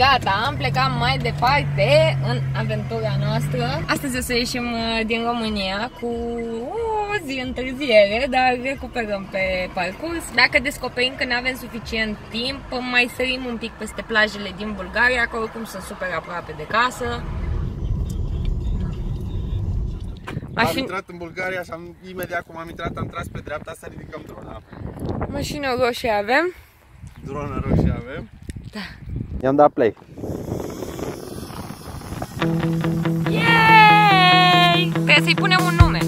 Gata, am plecat mai departe în aventura noastră. Astăzi o să ieșim uh, din România cu o zi întârziere, dar recuperăm pe parcurs. Dacă descoperim că nu avem suficient timp, mai sărim un pic peste plajele din Bulgaria, că oricum sunt super aproape de casă. Mașin... Am intrat în Bulgaria și am, imediat cum am intrat am tras pe dreapta să ridicăm drona. Mașină roșie avem. Dronă roșie avem. Da. I-am dat play. Yay! Trebuie să-i punem un nume.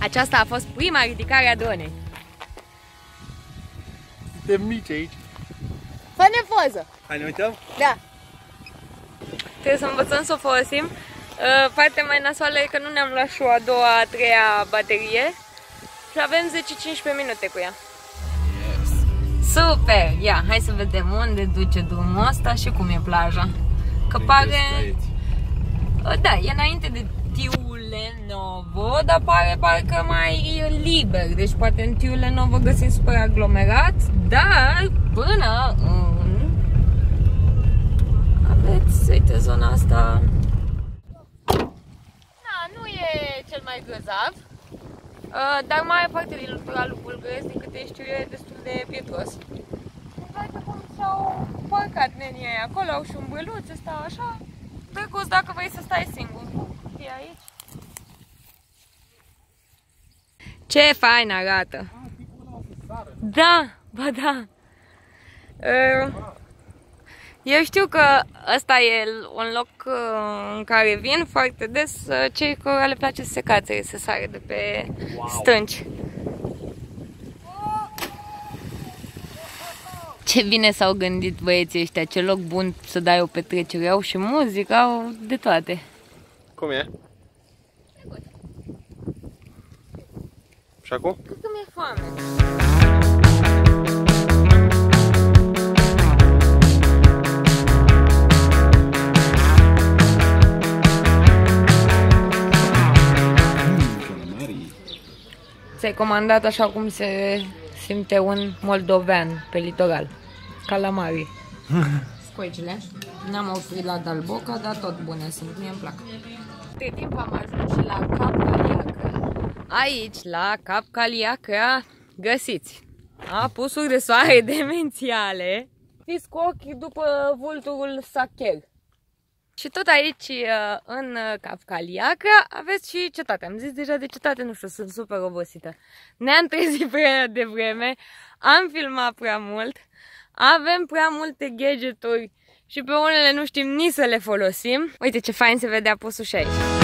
Aceasta a fost prima ridicare a dronei. Suntem mici aici. Fă-ne poză! Hai ne uităm? Da. Trebuie să învățăm să o folosim. Uh, partea mai nasoală e că nu ne-am luat și o a doua, a treia baterie. Și avem 10-15 minute cu ea. Yes. Super! Ia, hai să vedem unde duce drumul ăsta și cum e plaja. Că pare... Uh, da, e înainte de Tiulenovo, dar pare parcă mai liber. Deci poate în Tiulenovo găsim super aglomerat, dar până în... Aveți, uite, zona asta... Da, nu e cel mai grozav, uh, dar mai parte din litoralul bulgăresc, din câte știu eu, e destul de pietros. Uite cum s-au parcat nenii aia acolo, au și un băluț, stau așa. Drăguț dacă vrei să stai singur. Fii aici. Ce fain arată! Da, ba da. Uh, Eu știu că ăsta e un loc uh, în care vin foarte des uh, cei care le place să se cațere, să sare de pe stânci. Ce bine s-au gândit băieții ăștia, ce loc bun să dai o petrecere. Au și muzică, au de toate. Cum e? Și acum? Cred că mi-e foame. Ți-ai comandat așa cum se simte un moldovean pe litoral. Calamari. Scoicile. N-am oprit la Dalboca, dar tot bune sunt, mie îmi plac. De timp am ajuns și la Cap Caliacra. Aici, la Cap Caliacra, găsiți apusuri de soare demențiale. Fiți cu ochii după vulturul Sacher. Și tot aici, uh, în Cafcaliacra, aveți și cetate. Am zis deja de cetate, nu știu, sunt super obosită. Ne-am trezit prea devreme, am filmat prea mult, avem prea multe gadgeturi și pe unele nu știm nici să le folosim. Uite ce fain se vede apusul și aici.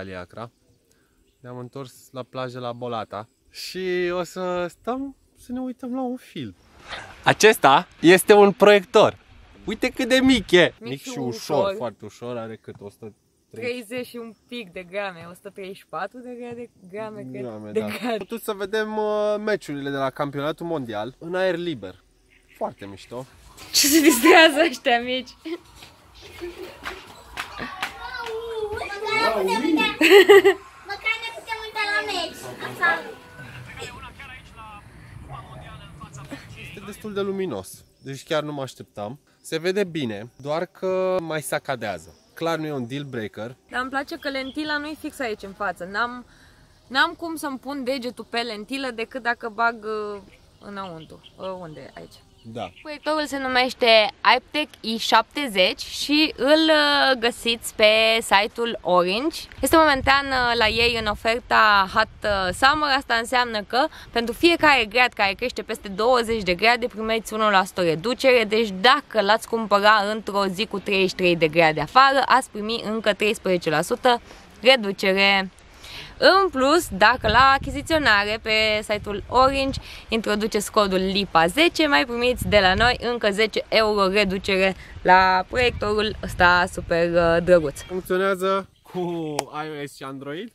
Caliacra. Ne-am întors la plajă la Bolata și o să stăm să ne uităm la un film. Acesta este un proiector. Uite cât de mic e! Mic și și ușor. ușor, foarte ușor, are cât 100 30 și un pic de grame, 134 de grame, de grame, cred, grame, de da. grame. Putut să vedem uh, meciurile de la campionatul mondial în aer liber. Foarte mișto. Ce se distrează ăștia mici? Măcar ne putem uita, măcar ne putem uita la meci. Așa. Este destul de luminos, deci chiar nu mă așteptam. Se vede bine, doar că mai sacadează. Clar nu e un deal breaker. Dar îmi place că lentila nu e fix aici în față. N-am, n-am cum să-mi pun degetul pe lentilă decât dacă bag uh, înăuntru. Uh, unde e? Aici. Da. Proiectorul se numește iPtech i70 și îl uh, găsiți pe site-ul Orange. Este momentan uh, la ei în oferta Hot uh, Summer. Asta înseamnă că pentru fiecare grad care crește peste 20 de grade primeți 1% reducere. Deci dacă l-ați cumpăra într-o zi cu 33 de grade afară, ați primi încă 13% reducere În plus, dacă la achiziționare pe site-ul Orange introduceți codul LIPA10, mai primiți de la noi încă 10 euro reducere la proiectorul ăsta super uh, drăguț. Funcționează cu iOS și Android.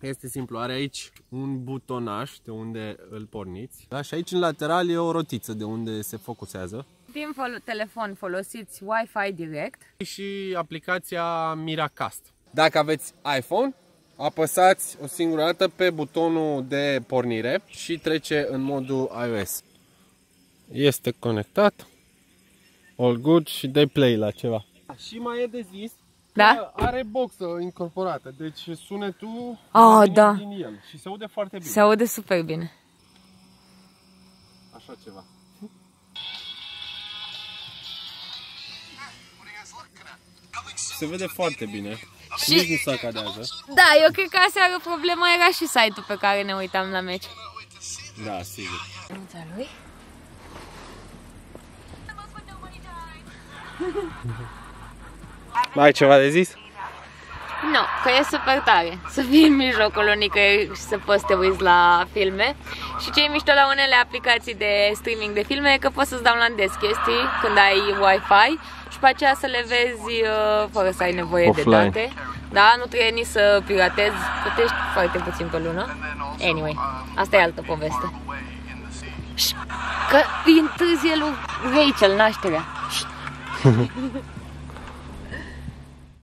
Este simplu, are aici un butonaj de unde îl porniți. Da? Și aici în lateral e o rotiță de unde se focusează. Din fol telefon folosiți Wi-Fi direct. Și aplicația Miracast. Dacă aveți iPhone, apăsați o singură dată pe butonul de pornire și trece în modul iOS. Este conectat. All good și dai play la ceva. Și mai e de zis da? Are boxă incorporată, deci sunetul oh, da. din el și se aude foarte bine. Se aude super bine. Așa ceva. Se vede foarte bine. Și... Nici nu se acadează. Da, eu cred că aseară problema era și site-ul pe care ne uitam la meci. Da, sigur. lui? Mai ai ceva de zis? Nu, că e super tare să fii în mijlocul nicăieri și să poți să te uiți la filme. Și ce e mișto la unele aplicații de streaming de filme e că poți să-ți downloadezi chestii când ai Wi-Fi și pe aceea să le vezi uh, fără să ai nevoie Offline. de date. Da, nu trebuie nici să piratezi, plătești foarte puțin pe lună. Anyway, asta e altă poveste. Ș, că îi întârzie lui Rachel nașterea.